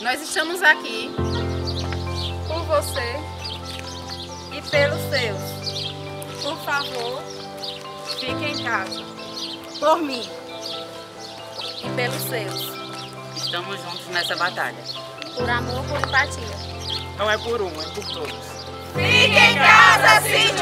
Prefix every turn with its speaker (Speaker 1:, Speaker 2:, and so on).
Speaker 1: Nós estamos aqui por você e pelos seus. Por favor, fique em casa. Por mim e pelos seus.
Speaker 2: Estamos juntos nessa batalha.
Speaker 1: Por amor, por empatia.
Speaker 3: Não é por um, é por todos.
Speaker 4: Fique em casa, sim.